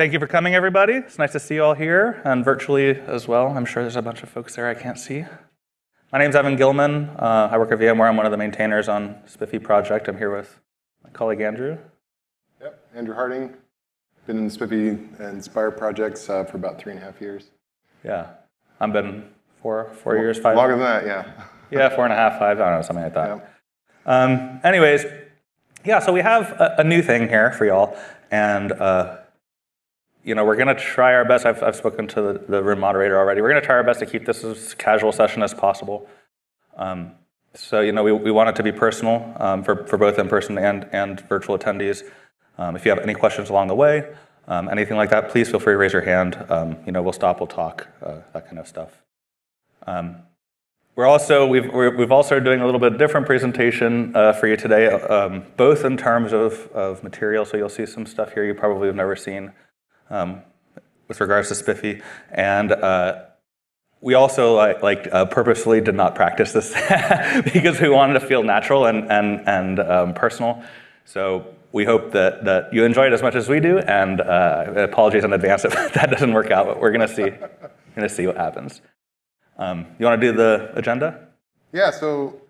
Thank you for coming, everybody. It's nice to see you all here and virtually as well. I'm sure there's a bunch of folks there I can't see. My name's Evan Gilman. Uh, I work at VMware. I'm one of the maintainers on SPIFFE project. I'm here with my colleague Andrew. Yep, Andrew Harding. Been in the SPIFFE and Spire projects uh, for about three and a half years. Yeah, I've been four, four years, five. Longer than that, yeah. yeah, four and a half, five. I don't know, something like that. Yeah. Um, anyways, yeah. So we have a, a new thing here for y'all, and uh, you know we're gonna try our best. I've, I've spoken to the, the room moderator already. We're gonna try our best to keep this as casual session as possible. Um, so you know we, we want it to be personal um, for, for both in-person and, and virtual attendees. Um, if you have any questions along the way, um, anything like that, please feel free to raise your hand. Um, you know, we'll stop, we'll talk, uh, that kind of stuff. Um, we're also, we've, we're, we've also doing a little bit different presentation uh, for you today, both in terms of, of material, so you'll see some stuff here you probably have never seen um, with regards to SPIFFE. and uh, we also like, like uh, purposefully did not practice this because we wanted to feel natural and, and, and um, personal. So we hope that, that you enjoy it as much as we do, and uh, apologies in advance if that doesn't work out, but we're gonna see, gonna see what happens. Um, you wanna do the agenda? Yeah, so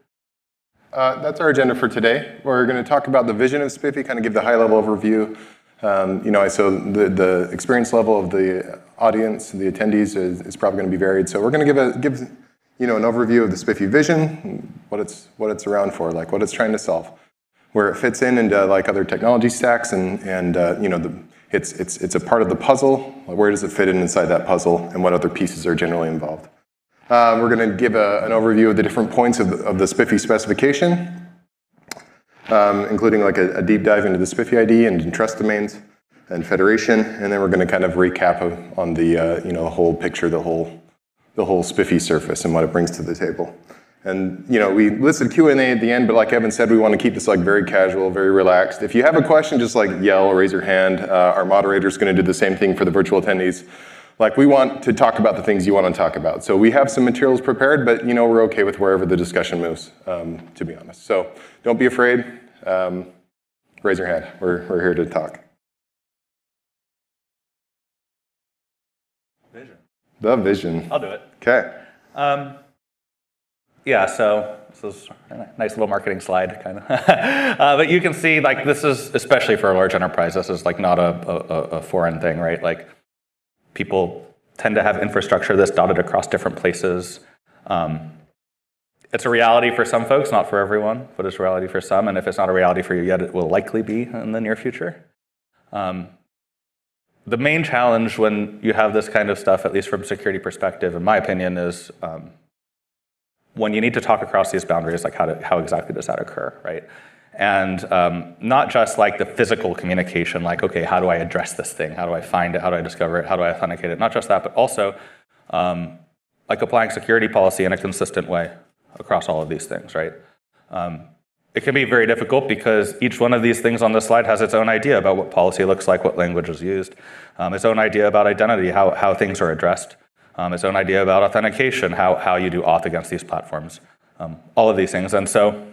uh, that's our agenda for today. We're gonna talk about the vision of SPIFFE, kind of give the high level overview. Um, you know, so the, the experience level of the audience, the attendees is, is probably gonna be varied. So we're gonna give, a, give you know, an overview of the SPIFFE vision, what it's, what it's around for, like what it's trying to solve where it fits in into like other technology stacks and, and uh, you know, the, it's, it's, it's a part of the puzzle. Where does it fit in inside that puzzle and what other pieces are generally involved? Uh, we're going to give a, an overview of the different points of the, of the SPIFFE specification, um, including like a, a, deep dive into the SPIFFE ID and trust domains and federation, and then we're going to kind of recap on the uh, you know whole picture, the whole the whole SPIFFE surface and what it brings to the table. And you know, we listed Q&A at the end, but like Evan said, we want to keep this like very casual, very relaxed. If you have a question, just like yell or raise your hand. Uh, our moderator is going to do the same thing for the virtual attendees. Like we want to talk about the things you want to talk about. So we have some materials prepared, but you know, we're okay with wherever the discussion moves, um, to be honest. So don't be afraid. Um, raise your hand. We're, we're here to talk. Vision. The vision. I'll do it. Okay. Um, yeah, so this is a nice little marketing slide, kind of. uh, but you can see, like, this is, especially for a large enterprise, this is like not a, a, a, foreign thing, right? Like, people tend to have infrastructure that's dotted across different places. Um, it's a reality for some folks, not for everyone, but it's a reality for some. And if it's not a reality for you yet, it will likely be in the near future. Um, the main challenge when you have this kind of stuff, at least from a security perspective, in my opinion, is um, when you need to talk across these boundaries, like how, to, how exactly does that occur, right? And um, not just like the physical communication, like, okay, how do I address this thing? How do I find it? How do I discover it? How do I authenticate it? Not just that, but also um, like applying security policy in a consistent way across all of these things, right? Um, it can be very difficult because each one of these things on this slide has its own idea about what policy looks like, what language is used, um, its own idea about identity, how, how things are addressed um, its own idea about authentication, how, how you do auth against these platforms, um, all of these things. And so,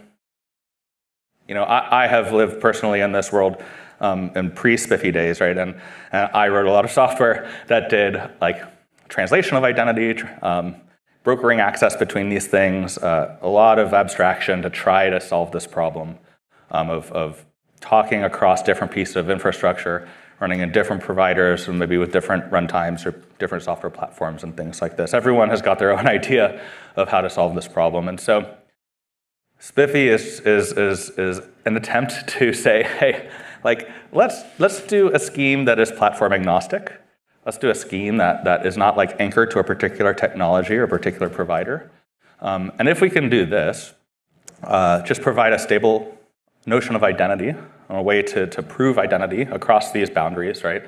you know, I, I have lived personally in this world um, in pre-SPIFFE days, right? And, and, I wrote a lot of software that did like translation of identity, um, brokering access between these things, uh, a lot of abstraction to try to solve this problem um, of, of talking across different pieces of infrastructure running in different providers and maybe with different runtimes or different software platforms and things like this. Everyone has got their own idea of how to solve this problem. And so SPIFFE is, is, is, is an attempt to say, hey, like, let's, let's do a scheme that is platform agnostic. Let's do a scheme that, that is not like anchored to a particular technology or a particular provider. Um, and if we can do this, uh, just provide a stable notion of identity a way to, to prove identity across these boundaries, right?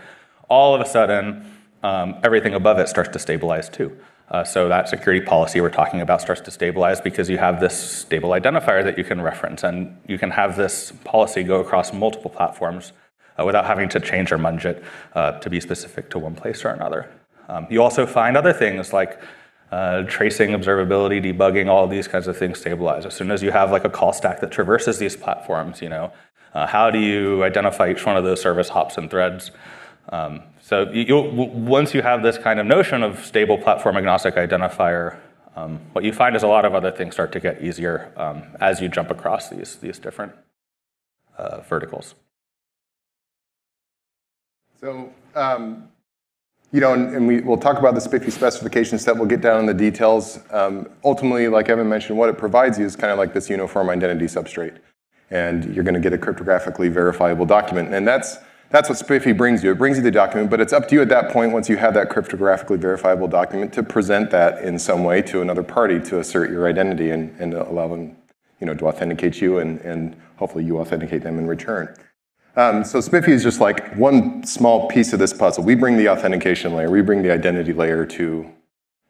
All of a sudden, um, everything above it starts to stabilize too. Uh, so that security policy we're talking about starts to stabilize because you have this stable identifier that you can reference, and you can have this policy go across multiple platforms without having to change or munge it uh, to be specific to one place or another. Um, you also find other things like uh, tracing, observability, debugging, all these kinds of things stabilize. As soon as you have like a call stack that traverses these platforms, you know, uh, how do you identify each one of those service hops and threads? Um, so you, once you have this kind of notion of stable platform agnostic identifier, um, what you find is a lot of other things start to get easier um, as you jump across these, these different uh, verticals. So, um, you know, and, and, we, will talk about the SPIFFE specification step. We'll get down in the details. Um, ultimately, like Evan mentioned, what it provides you is kind of like this uniform identity substrate. And you're going to get a cryptographically verifiable document. And that's that's what SPIFFE brings you. It brings you the document, but it's up to you at that point, once you have that cryptographically verifiable document, to present that in some way to another party to assert your identity and, and allow them you know, to authenticate you and, and hopefully you authenticate them in return. Um, so SPIFFE is just like one small piece of this puzzle. We bring the authentication layer, we bring the identity layer to,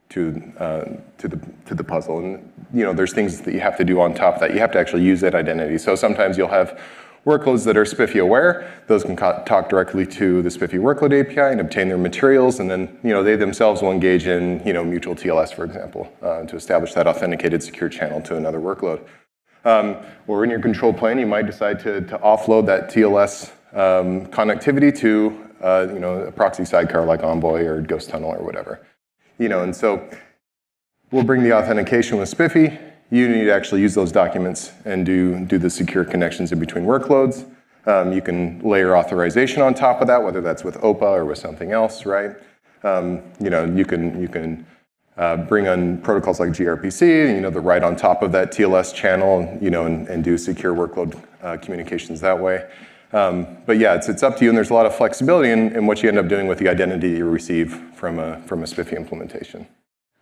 to, uh, to, the, to the puzzle. And you know, there's things that you have to do on top of that. You have to actually use that identity. So sometimes you'll have workloads that are SPIFFE aware. Those can talk directly to the SPIFFE workload API and obtain their materials, and then you know, they themselves will engage in you know, mutual TLS, for example, uh, to establish that authenticated secure channel to another workload. Um, or in your control plane, you might decide to, to offload that TLS um, connectivity to uh, you know, a proxy sidecar like Envoy or Ghostunnel or whatever. You know, and so we'll bring the authentication with SPIFFE. You need to actually use those documents and do, do the secure connections in between workloads. Um, you can layer authorization on top of that, whether that's with OPA or with something else, right? Um, you know, you can, you can uh, bring on protocols like gRPC, you know, the right on top of that TLS channel, you know, and, and do secure workload uh, communications that way. Um, but yeah, it's, it's up to you, and there's a lot of flexibility in, in what you end up doing with the identity you receive from a, from a SPIFFE implementation.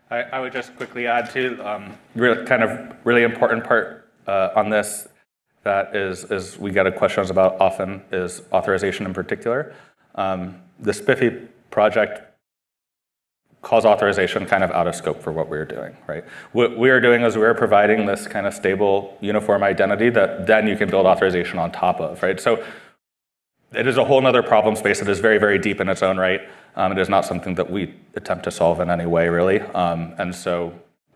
I, I would just quickly add to um, really, kind of really important part uh, on this that is, is we get a questions about often is authorization in particular. Um, the SPIFFE project calls authorization kind of out of scope for what we're doing, right? What we are doing is we're providing this kind of stable uniform identity that then you can build authorization on top of, right? So it is a whole other problem space that is very, very deep in its own right. Um, it is not something that we attempt to solve in any way, really. Um, and so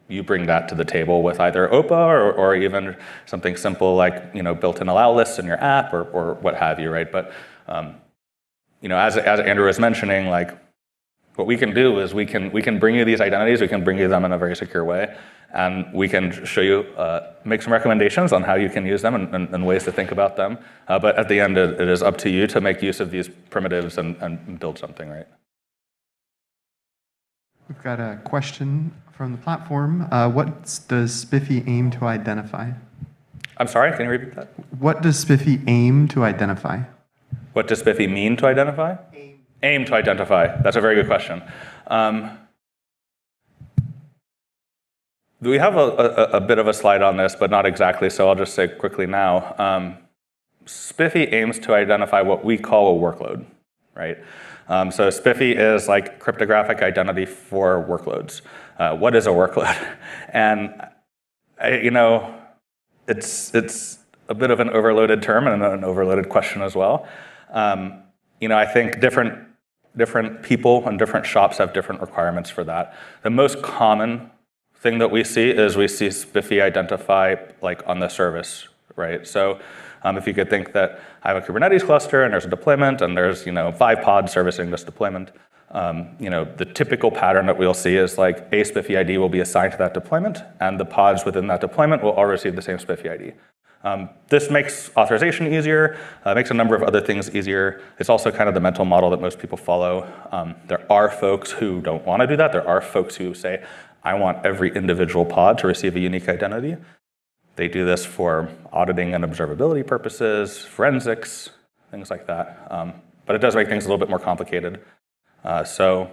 you bring that to the table with either OPA or, or even something simple like you know built-in allow lists in your app or, or what have you, right? But um, you know, as, as Andrew was mentioning, like what we can do is we can, we can bring you these identities, we can bring you them in a very secure way, and we can show you, uh, make some recommendations on how you can use them and, and, and ways to think about them. Uh, but at the end, it, it is up to you to make use of these primitives and, and build something, right? We've got a question from the platform. Uh, what does SPIFFE aim to identify? I'm sorry, can you repeat that? What does SPIFFE aim to identify? What does SPIFFE mean to identify? aim to identify? That's a very good question. Um, we have a, a, a, bit of a slide on this, but not exactly, so I'll just say quickly now. Um, SPIFFE aims to identify what we call a workload, right? Um, so SPIFFE is like cryptographic identity for workloads. Uh, what is a workload? And, I, you know, it's, it's a bit of an overloaded term and an overloaded question as well. Um, you know, I think different different people and different shops have different requirements for that. The most common thing that we see is we see SPIFFE identify like on the service, right? So um, if you could think that I have a Kubernetes cluster and there's a deployment and there's you know five pods servicing this deployment, um, you know the typical pattern that we'll see is like a SPIFFE ID will be assigned to that deployment and the pods within that deployment will all receive the same SPIFFE ID. Um, this makes authorization easier, uh, makes a number of other things easier. It's also kind of the mental model that most people follow. Um, there are folks who don't want to do that. There are folks who say, I want every individual pod to receive a unique identity. They do this for auditing and observability purposes, forensics, things like that. Um, but it does make things a little bit more complicated. Uh, so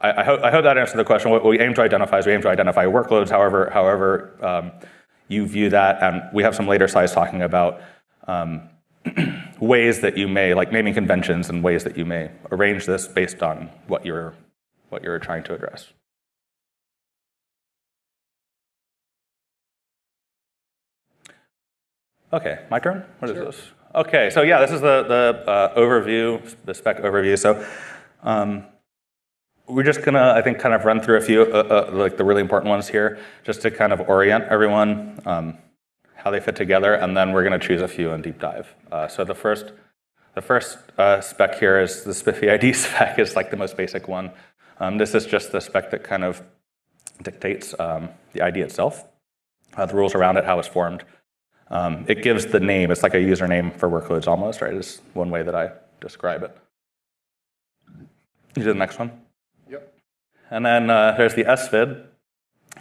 I, I, hope, I, hope, that answered the question. What we aim to identify is we aim to identify workloads. However, however um, you view that, and we have some later slides talking about um, ways that you may, like naming conventions and ways that you may arrange this based on what you're, what you're trying to address. Okay, my turn? What sure. is this? Okay, so yeah, this is the, the uh, overview, the spec overview. So um, we're just gonna, I think, kind of run through a few, uh, uh, like the really important ones here, just to kind of orient everyone, um, how they fit together, and then we're gonna choose a few and deep dive. Uh, so the first The first uh, spec here is the SPIFFE ID spec is like the most basic one. Um, this is just the spec that kind of dictates um, the ID itself, uh, the rules around it, how it's formed. Um, it gives the name. It's like a username for workloads almost, right? Is one way that I describe it. You do the next one. And then uh, there's the SVID.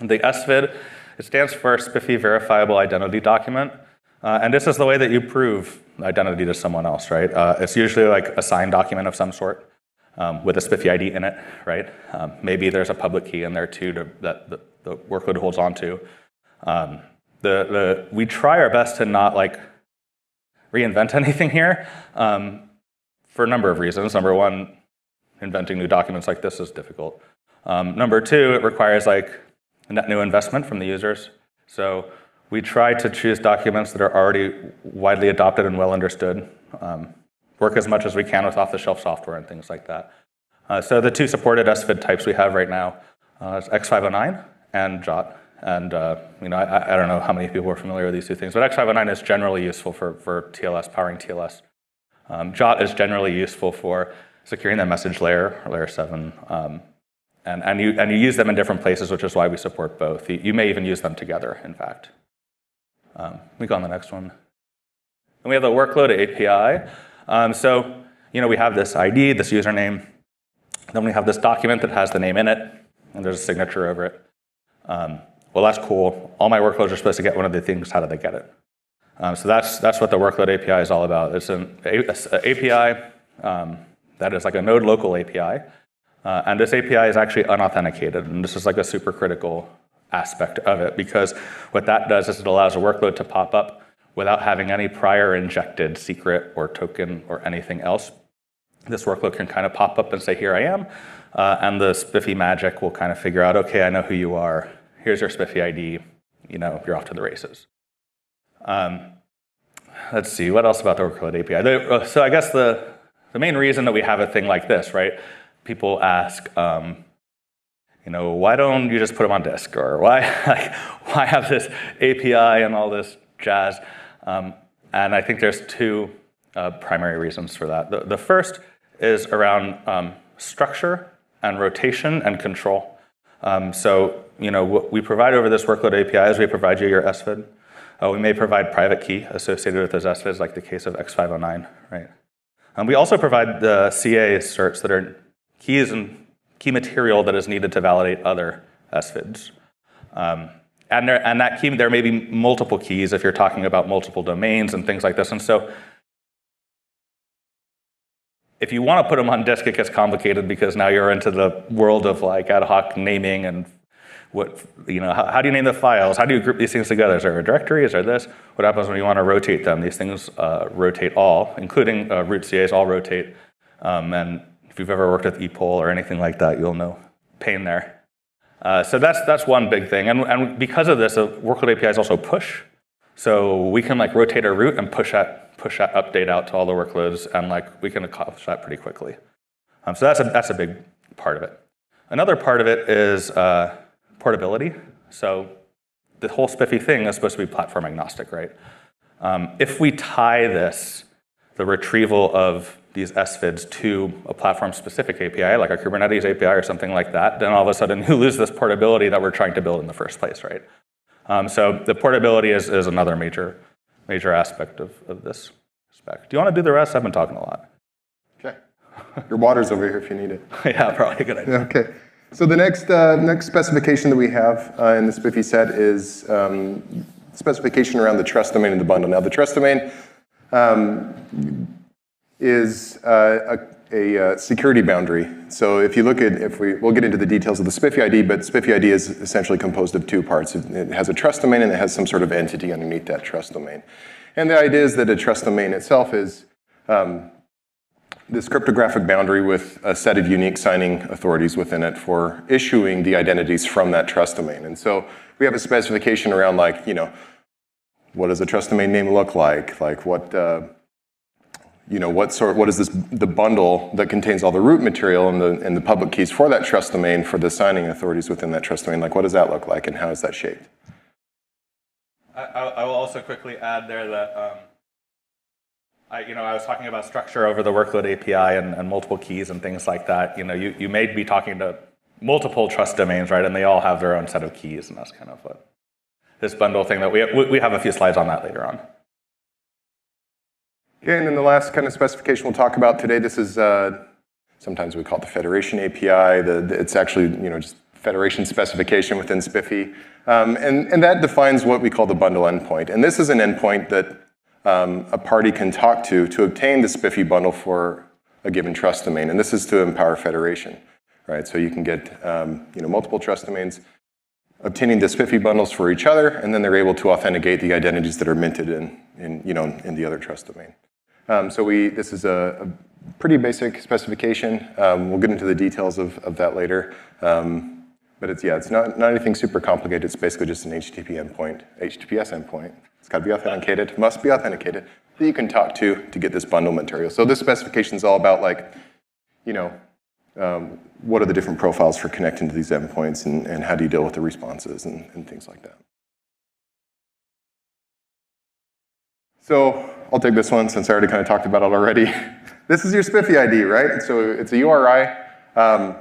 The SVID, it stands for SPIFFE Verifiable Identity Document. Uh, and this is the way that you prove identity to someone else, right? Uh, it's usually like a signed document of some sort um, with a SPIFFE ID in it, right? Um, maybe there's a public key in there too to, that the, the workload holds on to. Um, the, the, we try our best to not like reinvent anything here um, for a number of reasons. Number one, inventing new documents like this is difficult. Um, number two, it requires like net new investment from the users. So we try to choose documents that are already widely adopted and well understood. Um, work as much as we can with off-the-shelf software and things like that. Uh, so the two supported SVID types we have right now uh, is X509 and JWT. And uh, you know, I, I, don't know how many people are familiar with these two things, but X509 is generally useful for, for TLS, powering TLS. Um, JWT is generally useful for securing the message layer, layer 7. Um, and, and, you, and you use them in different places, which is why we support both. You, you may even use them together, in fact. Um, we go on the next one. And we have the workload API. Um, so, you know, we have this ID, this username. Then we have this document that has the name in it, and there's a signature over it. Um, well, that's cool. All my workloads are supposed to get one of the things. How do they get it? Um, so that's, that's what the workload API is all about. It's an a, a API um, that is like a node local API. Uh, and this API is actually unauthenticated. And this is like a super critical aspect of it because what that does is it allows a workload to pop up without having any prior injected secret or token or anything else. This workload can kind of pop up and say, here I am. Uh, and the SPIFFE magic will kind of figure out, okay, I know who you are. Here's your SPIFFE ID. You know, you're off to the races. Um, let's see, what else about the workload API? Uh, so I guess the, the main reason that we have a thing like this, right? People ask, um, you know, why don't you just put them on disk? Or why, like, why have this API and all this jazz? Um, and I think there's two uh, primary reasons for that. The, the first is around um, structure and rotation and control. Um, so, you know, what we provide over this workload API is we provide you your SVID. Uh, we may provide private key associated with those SVIDs, like the case of X509, right? Um, we also provide the CA certs that are keys and key material that is needed to validate other SVIDs. Um, and, there, and that key, there may be multiple keys if you're talking about multiple domains and things like this. And so if you want to put them on disk, it gets complicated because now you're into the world of like ad hoc naming and what, you know, how, how, do you name the files? How do you group these things together? Is there a directory? Is there this? What happens when you want to rotate them? These things uh, rotate all, including uh, root CAs all rotate. Um, and if you've ever worked with epoll or anything like that, you'll know pain there. Uh, so that's, that's one big thing. And, and because of this, a workload API is also push. So we can like rotate our root and push that, push that update out to all the workloads, and like we can accomplish that pretty quickly. Um, so that's a, that's a big part of it. Another part of it is uh, portability. So the whole SPIFFE thing is supposed to be platform agnostic, right? Um, if we tie this, the retrieval of these SVIDs to a platform-specific API, like a Kubernetes API or something like that, then all of a sudden you lose this portability that we're trying to build in the first place, right? Um, so the portability is, is another major, major aspect of, of this spec. Do you want to do the rest? I've been talking a lot. Okay. Your water's over here if you need it. yeah, probably a good idea. Okay. So the next, uh, next specification that we have uh, in the SPIFFE set is um, specification around the trust domain in the bundle. Now the trust domain um, is uh, a, uh, security boundary. So if you look at, if we, we'll get into the details of the SPIFFE ID, but SPIFFE ID is essentially composed of two parts. It, it has a trust domain and it has some sort of entity underneath that trust domain. And the idea is that a trust domain itself is um, this cryptographic boundary with a set of unique signing authorities within it for issuing the identities from that trust domain. And so we have a specification around like, you know, what does a trust domain name look like? Like what, uh, you know, what sort, what is this, the bundle that contains all the root material and the, and the public keys for that trust domain for the signing authorities within that trust domain? Like, what does that look like and how is that shaped? I, I will also quickly add there that um, I, you know, I was talking about structure over the workload API and, and multiple keys and things like that. You know, you, you may be talking to multiple trust domains, right? And they all have their own set of keys, and that's kind of what this bundle thing that we we have a few slides on that later on. Okay, and then the last kind of specification we'll talk about today, this is, uh, sometimes we call it the Federation API. The, the, it's actually, you know, just Federation specification within SPIFFE. Um, and, and that defines what we call the bundle endpoint. And this is an endpoint that um, a party can talk to to obtain the SPIFFE bundle for a given trust domain. And this is to empower federation, right? So you can get um, you know, multiple trust domains obtaining the SPIFFE bundles for each other, and then they're able to authenticate the identities that are minted in, in, you know, in the other trust domain. Um, so we, this is a, a pretty basic specification. Um, we'll get into the details of, of that later. Um, but it's, yeah, it's not, not anything super complicated. It's basically just an HTTP endpoint, HTTPS endpoint. It's got to be authenticated, must be authenticated, that you can talk to to get this bundle material. So this specification is all about like, you know, um, what are the different profiles for connecting to these endpoints and, and how do you deal with the responses and, and things like that. So I'll take this one since I already kind of talked about it already. this is your SPIFFE ID, right? So it's a URI. Um,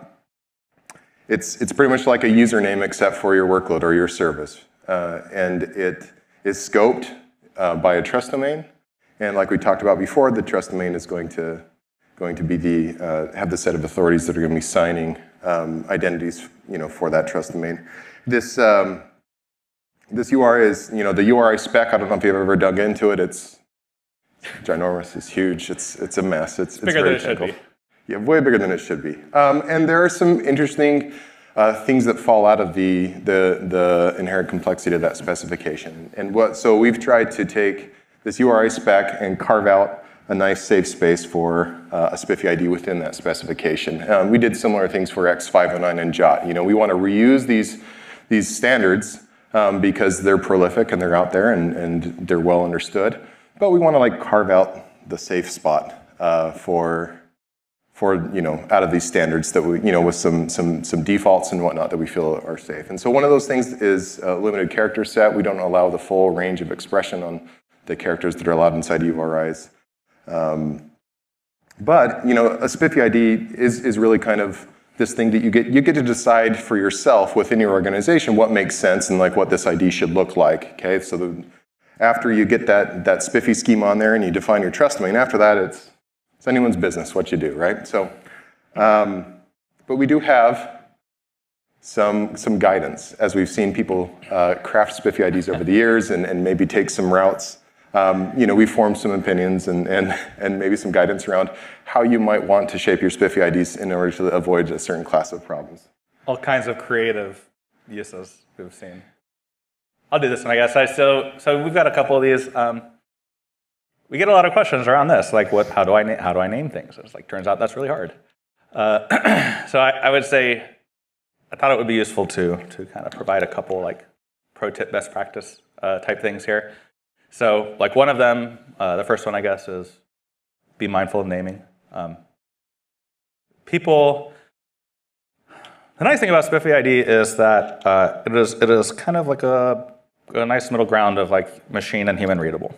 it's, it's pretty much like a username except for your workload or your service. Uh, and it is scoped uh, by a trust domain. And like we talked about before, the trust domain is going to, going to be the, uh, have the set of authorities that are going to be signing um, identities you know, for that trust domain. This, um, this URI is, you know, the URI spec, I don't know if you've ever dug into it, it's ginormous, it's huge, it's, it's a mess. It's, it's bigger than it should be. Yeah, way bigger than it should be. Um, and there are some interesting uh, things that fall out of the, the, the inherent complexity of that specification. And what, so we've tried to take this URI spec and carve out a nice safe space for uh, a SPIFFE ID within that specification. Um, we did similar things for X509 and JWT. You know, we want to reuse these, these standards um, because they're prolific and they're out there and, and they're well understood. But we want to like carve out the safe spot uh, for for you know out of these standards that we you know with some some some defaults and whatnot that we feel are safe. And so one of those things is a limited character set. We don't allow the full range of expression on the characters that are allowed inside URIs. Um, but you know a SPIFFE ID is is really kind of this thing that you get you get to decide for yourself within your organization what makes sense and like what this ID should look like. Okay, so the, after you get that that SPIFFE scheme on there and you define your trust domain, after that it's it's anyone's business what you do, right? So, um, but we do have some, some guidance as we've seen people uh, craft SPIFFE IDs over the years and, and maybe take some routes. Um, you know, we formed some opinions and, and, and maybe some guidance around how you might want to shape your SPIFFE IDs in order to avoid a certain class of problems. All kinds of creative uses we've seen. I'll do this one, I guess. So, so we've got a couple of these. Um, we get a lot of questions around this, like what, how, do I how do I name things? It's like, turns out that's really hard. Uh, so I, I, would say, I thought it would be useful to, to kind of provide a couple like pro tip best practice uh, type things here. So like one of them, uh, the first one I guess is be mindful of naming. Um, people, the nice thing about SPIFFE ID is that uh, it, is, it is kind of like a, a nice middle ground of like machine and human readable.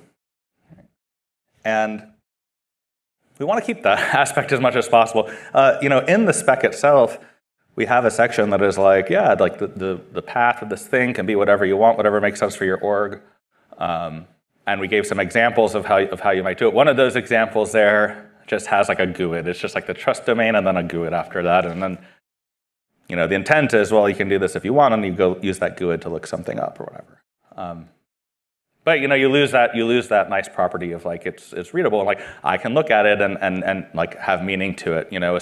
And we want to keep that aspect as much as possible. Uh, you know, in the spec itself, we have a section that is like, yeah, like the, the, the, path of this thing can be whatever you want, whatever makes sense for your org. Um, and we gave some examples of how, of how you might do it. One of those examples there just has like a GUID. It's just like the trust domain and then a GUID after that. And then, you know, the intent is, well, you can do this if you want, and you go use that GUID to look something up or whatever. Um, but you know, you lose that you lose that nice property of like it's it's readable and like I can look at it and and and like have meaning to it. You know,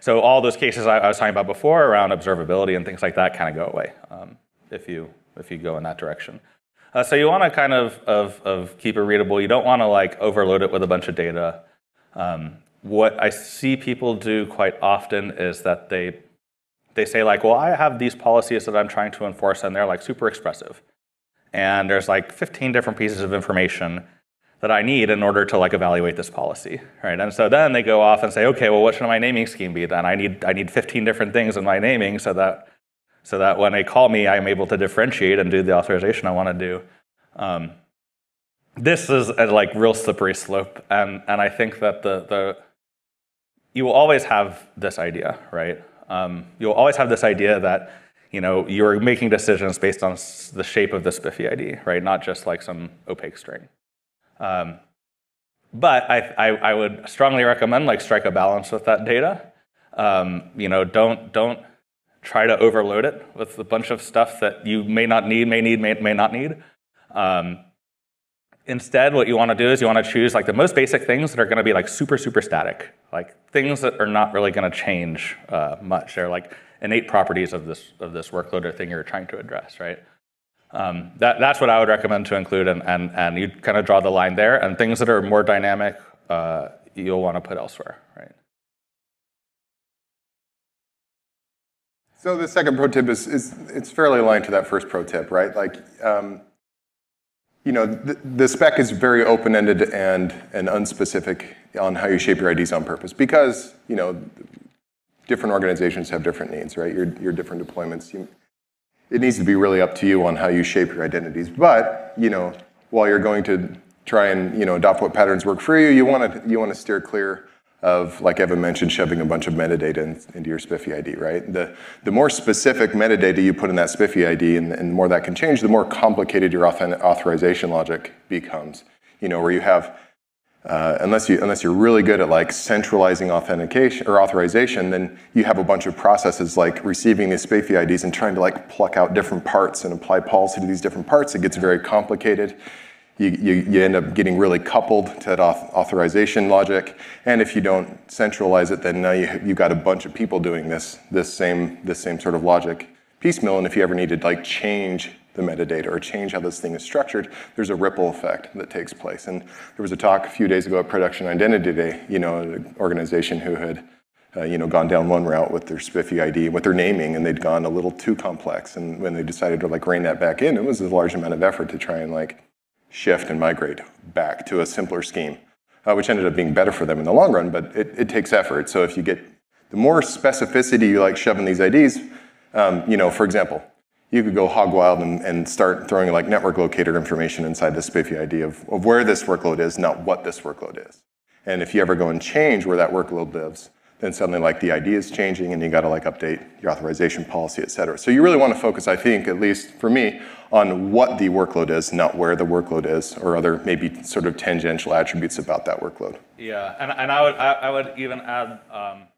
so all those cases I, I was talking about before around observability and things like that kind of go away um, if you if you go in that direction. Uh, so you want to kind of, of of keep it readable. You don't want to like overload it with a bunch of data. Um, what I see people do quite often is that they they say like, well, I have these policies that I'm trying to enforce, and they're like super expressive and there's like 15 different pieces of information that I need in order to like evaluate this policy, right? And so then they go off and say, okay, well, what should my naming scheme be then? I need I need 15 different things in my naming so that so that when they call me, I'm able to differentiate and do the authorization I want to do. Um, this is a like real slippery slope, and and I think that the the you will always have this idea, right? Um, you'll always have this idea that you know you're making decisions based on the shape of the SPIFFE ID, right? Not just like some opaque string. Um, but I, I, I, would strongly recommend like strike a balance with that data. Um, you know, don't don't try to overload it with a bunch of stuff that you may not need, may need, may, may not need. Um, instead, what you want to do is you want to choose like the most basic things that are going to be like super super static, like things that are not really going to change uh, much. They're like innate properties of this of this workload or thing you're trying to address, right? Um, that, that's what I would recommend to include, and, and, and you kind of draw the line there. And things that are more dynamic, uh, you'll want to put elsewhere, right? So the second pro tip is, is it's fairly aligned to that first pro tip, right? Like, um, you know, the, the spec is very open-ended and, and unspecific on how you shape your IDs on purpose because, you know, different organizations have different needs, right? Your, your different deployments. You, it needs to be really up to you on how you shape your identities. But, you know, while you're going to try and, you know, adopt what patterns work for you, you want to you want to steer clear of, like Evan mentioned, shoving a bunch of metadata in, into your SPIFFE ID, right? The, the more specific metadata you put in that SPIFFE ID and, and the more that can change, the more complicated your authorization logic becomes. You know, where you have uh, unless, you, unless you're really good at like centralizing authentication or authorization, then you have a bunch of processes like receiving these SPIFFE IDs and trying to like pluck out different parts and apply policy to these different parts. It gets very complicated. You, you, you end up getting really coupled to that auth authorization logic. And if you don't centralize it, then now you, you've got a bunch of people doing this, this, same, this same sort of logic piecemeal. And if you ever need to like change the metadata or change how this thing is structured, there's a ripple effect that takes place. And there was a talk a few days ago at Production Identity Day, you know, an organization who had uh, you know, gone down one route with their SPIFFE ID, with their naming, and they'd gone a little too complex. And when they decided to like rein that back in, it was a large amount of effort to try and like shift and migrate back to a simpler scheme, uh, which ended up being better for them in the long run, but it, it takes effort. So if you get the more specificity you like shoving these IDs, um, you know, for example, you could go hog wild and, and start throwing like network locator information inside the SPIFFE ID of, of where this workload is, not what this workload is. And if you ever go and change where that workload lives, then suddenly like the ID is changing and you gotta like update your authorization policy, et cetera. So you really wanna focus, I think, at least for me, on what the workload is, not where the workload is, or other maybe sort of tangential attributes about that workload. Yeah, and, and I, would, I, I would even add um,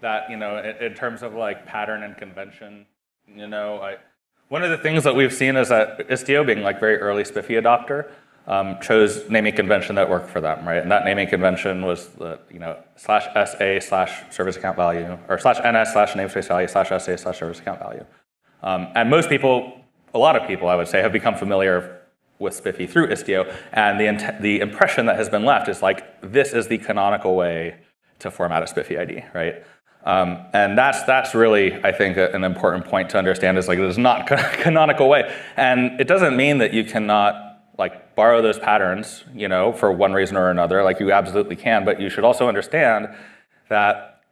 that, you know, in, in terms of like pattern and convention, you know, I, one of the things that we've seen is that Istio, being like very early SPIFFE adopter, um, chose naming convention that worked for them, right? And that naming convention was the, you know, slash SA slash service account value, or slash NS slash namespace value slash SA slash service account value. Um, and most people, a lot of people, I would say, have become familiar with SPIFFE through Istio, and the, the impression that has been left is like, this is the canonical way to format a SPIFFE ID, right? Um, and that's, that's really, I think, a, an important point to understand is like is not canonical way. And it doesn't mean that you cannot like borrow those patterns, you know, for one reason or another, like you absolutely can, but you should also understand that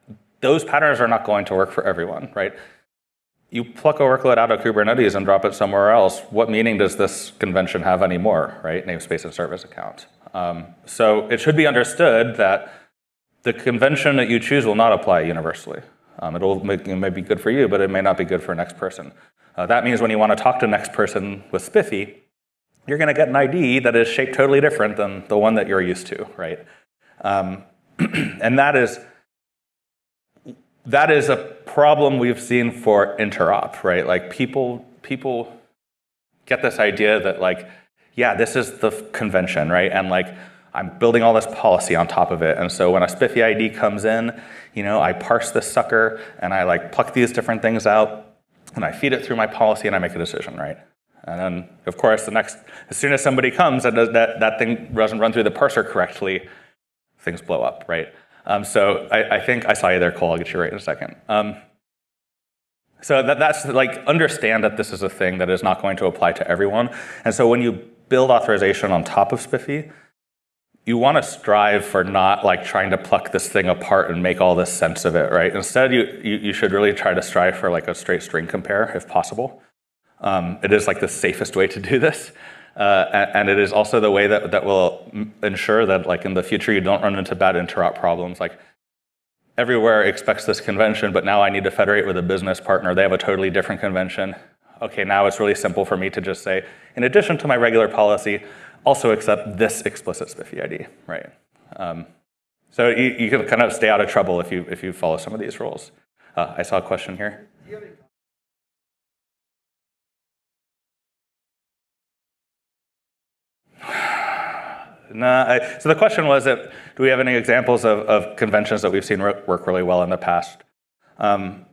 those patterns are not going to work for everyone, right? You pluck a workload out of Kubernetes and drop it somewhere else, what meaning does this convention have anymore, right? Namespace and service account. Um, so it should be understood that the convention that you choose will not apply universally. Um, it'll make, it may be good for you, but it may not be good for the next person. Uh, that means when you want to talk to the next person with SPIFFE, you're going to get an ID that is shaped totally different than the one that you're used to, right? Um, and that is that is a problem we've seen for interop, right? Like people people get this idea that like, yeah, this is the convention, right? And like I'm building all this policy on top of it. And so when a SPIFFE ID comes in, you know, I parse this sucker and I like pluck these different things out and I feed it through my policy and I make a decision, right? And then, of course, the next, as soon as somebody comes and that, that thing doesn't run through the parser correctly, things blow up, right? Um, so I, I, think I saw you there, Cole. I'll get you right in a second. Um, so that, that's like, understand that this is a thing that is not going to apply to everyone. And so when you build authorization on top of SPIFFE, you want to strive for not like trying to pluck this thing apart and make all this sense of it, right? Instead, you, you, you should really try to strive for like a straight string compare if possible. Um, it is like the safest way to do this. Uh, and, and, it is also the way that, that will ensure that like in the future you don't run into bad interop problems. Like everywhere expects this convention, but now I need to federate with a business partner. They have a totally different convention. Okay, now it's really simple for me to just say, in addition to my regular policy, also accept this explicit SPIFFE ID, right? Um, so you, you can kind of stay out of trouble if you, if you follow some of these rules. Uh, I saw a question here. No, I, so the question was that do we have any examples of, of conventions that we've seen work really well in the past? Um,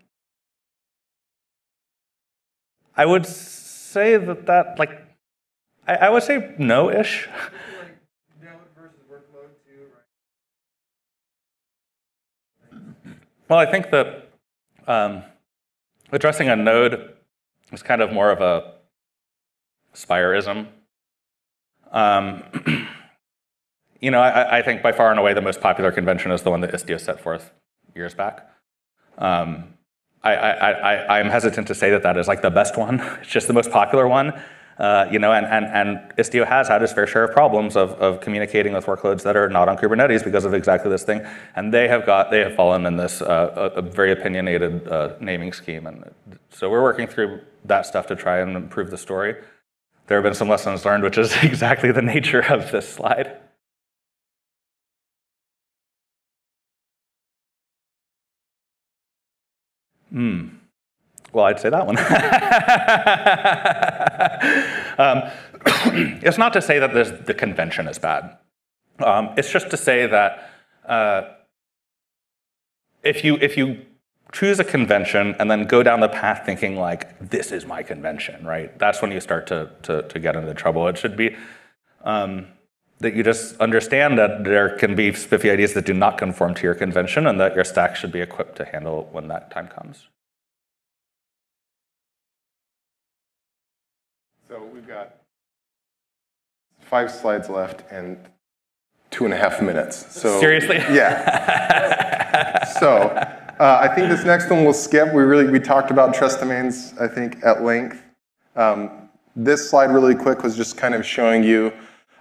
I would say that that like I, I would say no-ish. Well, I think that um, addressing a node is kind of more of a spireism. Um, you know, I, I, think by far and away the most popular convention is the one that Istio set forth years back. Um, I, I, am hesitant to say that that is like the best one. It's just the most popular one. Uh, you know, and, and, and Istio has had its fair share of problems of, of communicating with workloads that are not on Kubernetes because of exactly this thing. And they have got, they have fallen in this uh, a, a very opinionated uh, naming scheme. And so we're working through that stuff to try and improve the story. There have been some lessons learned, which is exactly the nature of this slide. Hmm. Well, I'd say that one. um, it's not to say that the convention is bad. Um, it's just to say that uh, if you if you choose a convention and then go down the path thinking like this is my convention, right? That's when you start to to, to get into trouble. It should be um, that you just understand that there can be SPIFFE IDs that do not conform to your convention, and that your stack should be equipped to handle when that time comes. So we've got five slides left and two and a half minutes. So seriously, yeah. so uh, I think this next one we'll skip. We really we talked about trust domains I think at length. Um, this slide really quick was just kind of showing you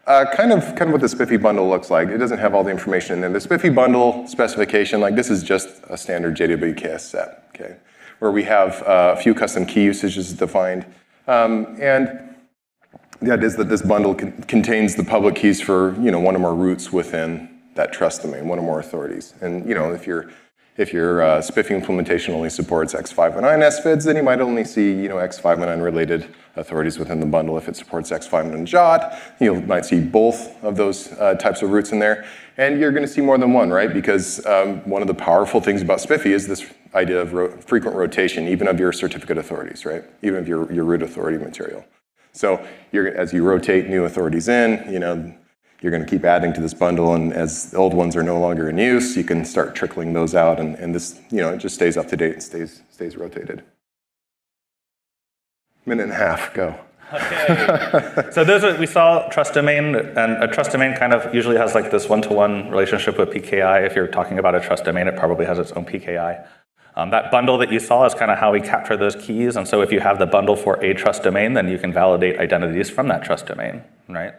uh, kind of kind of what the SPIFFE bundle looks like. It doesn't have all the information in there. The SPIFFE bundle specification, like this is just a standard JWKS set, okay, where we have uh, a few custom key usages defined. Um, and the idea is that this bundle con contains the public keys for you know one or more roots within that trust domain, one or more authorities. And you know if your if your uh, SPIFFE implementation only supports X509 SVIDs, then you might only see you know X509 related authorities within the bundle. If it supports X509 JWT, you might see both of those uh, types of roots in there. And you're going to see more than one, right? Because um, one of the powerful things about SPIFFE is this idea of ro frequent rotation, even of your certificate authorities, right? Even of your, your root authority material. So as you rotate new authorities in, you know, you're going to keep adding to this bundle, and as old ones are no longer in use, you can start trickling those out, and, this, you know, it just stays up to date and stays, stays rotated. Minute and a half, go. Okay. so those we saw trust domain, and a trust domain kind of usually has like this one-to-one -one relationship with PKI. If you're talking about a trust domain, it probably has its own PKI. Um, that bundle that you saw is kind of how we capture those keys. And so if you have the bundle for a trust domain, then you can validate identities from that trust domain, right?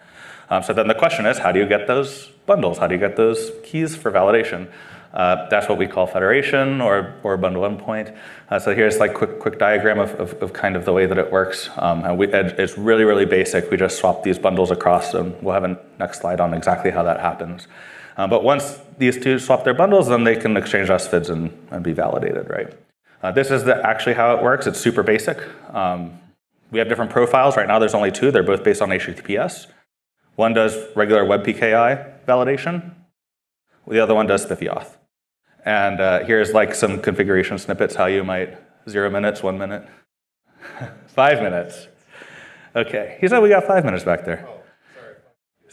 Um, so then the question is, how do you get those bundles? How do you get those keys for validation? Uh, that's what we call federation or, or bundle endpoint. Uh, so here's like quick quick diagram of, of, of, kind of the way that it works. Um, we, it's really, really basic. We just swap these bundles across and we'll have a next slide on exactly how that happens. Uh, but once these two swap their bundles, then they can exchange SVIDs and, and be validated, right? Uh, this is the, actually how it works. It's super basic. Um, we have different profiles. Right now there's only two. They're both based on HTTPS. One does regular WebPKI validation. The other one does SPIFFE auth. And uh, here's like some configuration snippets, how you might, zero minutes, one minute, five minutes. Okay, he said we got five minutes back there.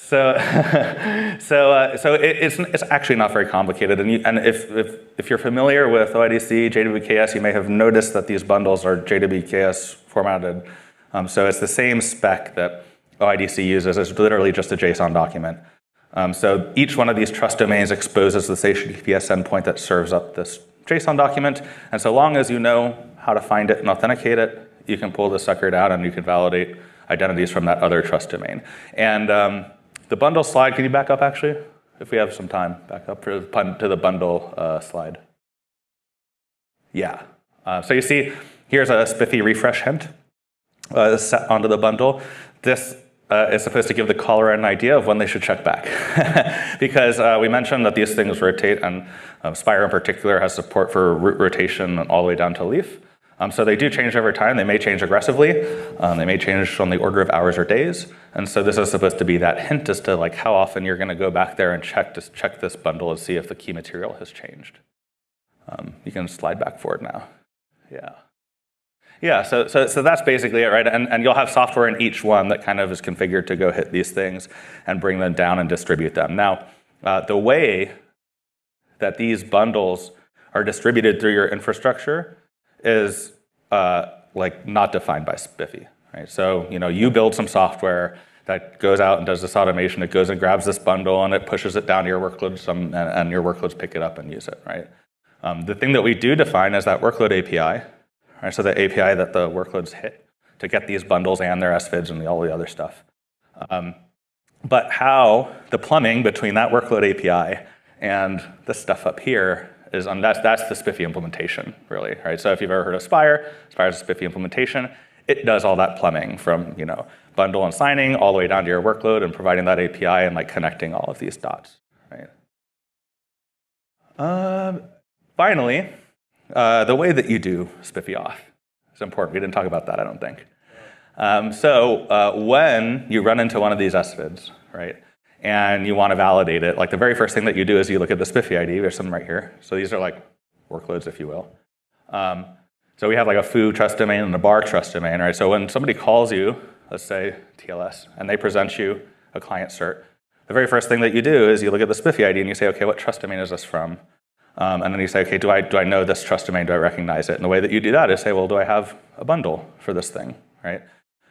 So, so, uh, so it, it's, it's actually not very complicated. And, you, and if, if, if, you're familiar with OIDC, JWKS, you may have noticed that these bundles are JWKS formatted. Um, so it's the same spec that OIDC uses. It's literally just a JSON document. Um, so each one of these trust domains exposes this HTTPS endpoint that serves up this JSON document. And so long as you know how to find it and authenticate it, you can pull the sucker down and you can validate identities from that other trust domain. And um, the bundle slide, can you back up actually? If we have some time, back up to the bundle uh, slide. Yeah. Uh, so you see, here's a SPIFFE refresh hint uh, set onto the bundle. This uh, is supposed to give the caller an idea of when they should check back. because uh, we mentioned that these things rotate, and um, Spire in particular has support for root rotation all the way down to leaf. Um, so they do change over time. They may change aggressively. Um, they may change on the order of hours or days. And so this is supposed to be that hint as to like how often you're going to go back there and check this, check this bundle and see if the key material has changed. Um, you can slide back forward now. Yeah. Yeah, so, so, so that's basically it, right? And, and you'll have software in each one that kind of is configured to go hit these things and bring them down and distribute them. Now, uh, the way that these bundles are distributed through your infrastructure is uh, like not defined by SPIFFE, right? So, you know, you build some software that goes out and does this automation. It goes and grabs this bundle and it pushes it down to your workloads, and, and your workloads pick it up and use it, right? Um, the thing that we do define is that workload API, right? So the API that the workloads hit to get these bundles and their SVIDs and all the other stuff. Um, but how the plumbing between that workload API and the stuff up here is on that's that's the SPIFFE implementation, really, right? So if you've ever heard of Spire, Spire's a SPIFFE implementation. It does all that plumbing from you know bundle and signing all the way down to your workload and providing that API and like connecting all of these dots, right? Um, finally, uh, the way that you do SPIFFE auth is important. We didn't talk about that, I don't think. Um, so uh, when you run into one of these SVIDs, right, and you want to validate it, like the very first thing that you do is you look at the spiffy ID. There's some right here. So these are like workloads, if you will. Um, so we have like a foo trust domain and a bar trust domain, right? So when somebody calls you, let's say TLS, and they present you a client cert, the very first thing that you do is you look at the SPIFFE ID and you say, okay, what trust domain is this from? Um, and then you say, okay, do I, do I know this trust domain? Do I recognize it? And the way that you do that is say, well, do I have a bundle for this thing, right?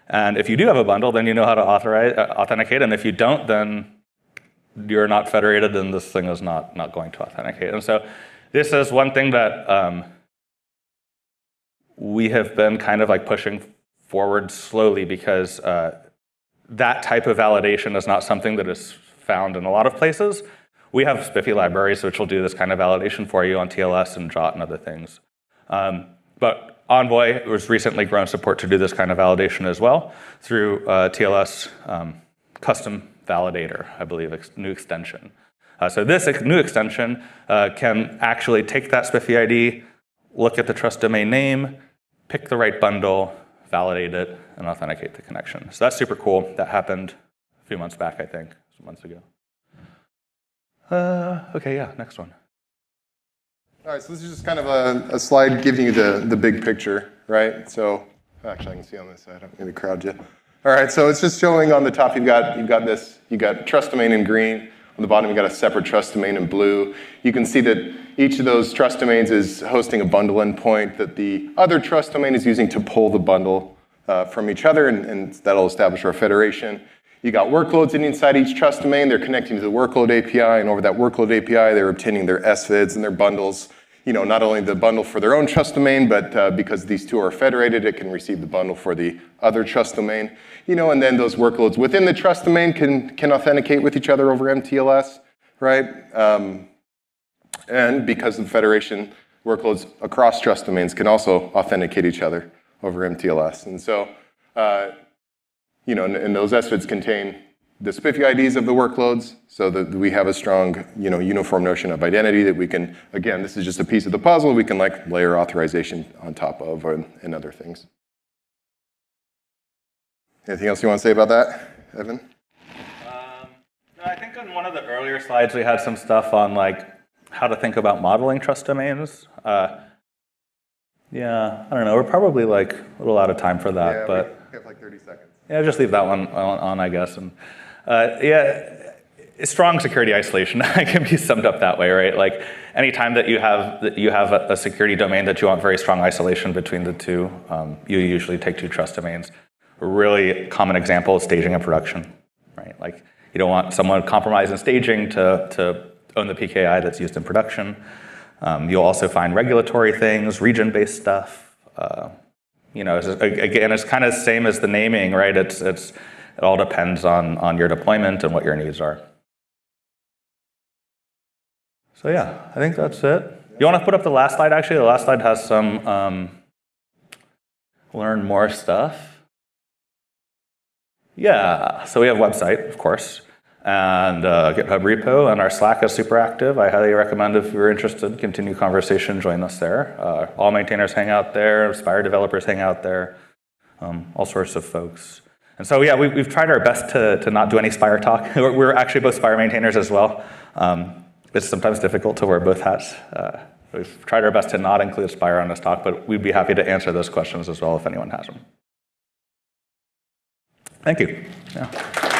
And if you do have a bundle, then you know how to authorize, uh, authenticate. And if you don't, then you're not federated and this thing is not, not going to authenticate. And so this is one thing that um, we have been kind of like pushing forward slowly because uh, that type of validation is not something that is found in a lot of places. We have SPIFFE libraries which will do this kind of validation for you on TLS and JWT and other things. Um, but Envoy was recently grown support to do this kind of validation as well through uh, TLS um, custom validator, I believe, ex new extension. Uh, so this ex new extension uh, can actually take that SPIFFE ID, look at the trust domain name, pick the right bundle, validate it, and authenticate the connection. So that's super cool. That happened a few months back, I think, some months ago. Uh, okay, yeah, next one. All right, so this is just kind of a, a, slide giving you the, the big picture, right? So actually, I can see on this side. I'm to crowd you. All right, so it's just showing on the top. You've got you've got this. You got trust domain in green. On the bottom, you've got a separate trust domain in blue. You can see that each of those trust domains is hosting a bundle endpoint that the other trust domain is using to pull the bundle uh, from each other, and, and that'll establish our federation. You got workloads inside each trust domain. They're connecting to the workload API, and over that workload API, they're obtaining their SVIDs and their bundles. You know, not only the bundle for their own trust domain, but uh, because these two are federated, it can receive the bundle for the other trust domain. You know, and then those workloads within the trust domain can, can authenticate with each other over MTLS, right? Um, and because of the federation, workloads across trust domains can also authenticate each other over MTLS. And so, uh, you know, and, and those SVIDs contain the SPIFFE IDs of the workloads so that we have a strong, you know, uniform notion of identity that we can, again, this is just a piece of the puzzle, we can like layer authorization on top of and, and other things. Anything else you want to say about that, Evan? Um, no, I think on one of the earlier slides we had some stuff on like how to think about modeling trust domains. Uh, yeah, I don't know. We're probably like a little out of time for that, yeah, but we have like 30 seconds. Yeah, just leave that one on, on I guess. And uh, yeah, strong security isolation can be summed up that way, right? Like anytime that you have that you have a, a, security domain that you want very strong isolation between the two, um, you usually take two trust domains. A really common example is staging and production, right? Like you don't want someone compromised in staging to, to own the PKI that's used in production. Um, you'll also find regulatory things, region-based stuff, uh, you know, it's, again, it's kind of the same as the naming, right? It's, it's, it all depends on, on your deployment and what your needs are. So yeah, I think that's it. You want to put up the last slide, actually? The last slide has some um, learn more stuff. Yeah, so we have website, of course, and uh, GitHub repo, and our Slack is super active. I highly recommend if you're interested, continue conversation, join us there. Uh, all maintainers hang out there, Spire developers hang out there, um, all sorts of folks. And so, yeah, we, have tried our best to, to not do any Spire talk. we're, actually both Spire maintainers as well. Um, it's sometimes difficult to wear both hats. Uh, we've tried our best to not include Spire on this talk, but we'd be happy to answer those questions as well if anyone has them. Thank you. Yeah.